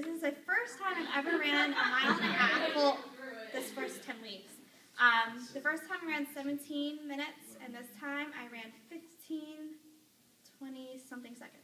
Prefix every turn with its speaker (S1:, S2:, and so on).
S1: This is the first time I've ever ran a mile and a half, well, this first 10 weeks. Um, the first time I ran 17 minutes, and this time I ran 15, 20 something seconds.